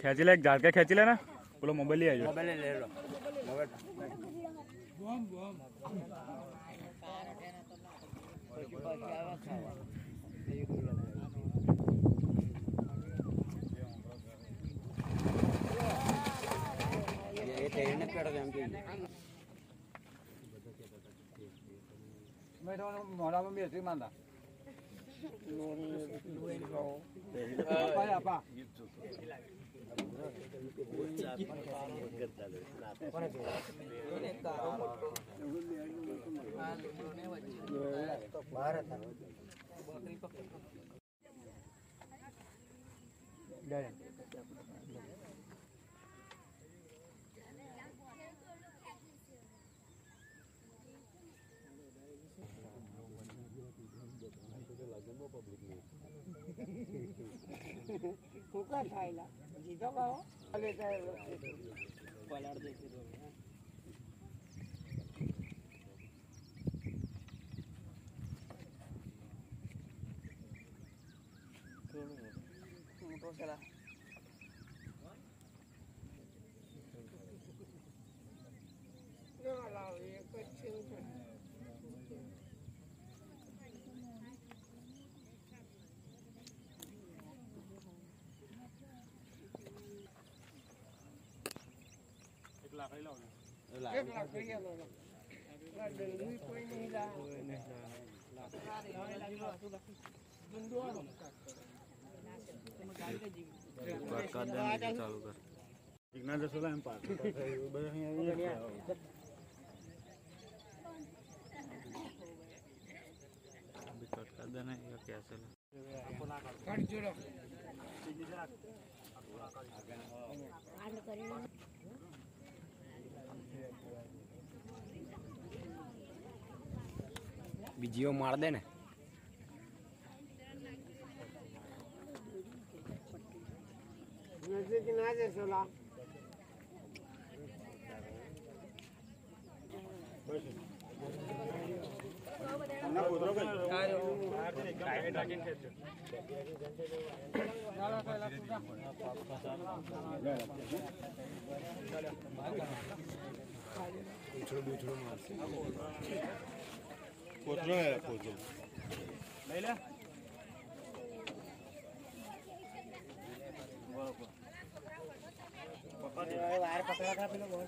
ખેંચી લે એક ઝાડકા ખેંચી લે ને પેલો મોબાઈલ લઈ આવજો મોબાઈલ લઈ લો Dan Gracias. एक लाख रुपया। लगा गरीबी कोई नहीं ला चालू कर इतना दस वाला हम पास अभी कट कर देना या कैसे कट जोड़ो आगे करेंगे બીજીઓ માર દે ને पूछड़ो पूछड़ो मार से पूछड़ो है पूछड़ो ले ले पकड़ वायर पकड़ा था पहले बहुत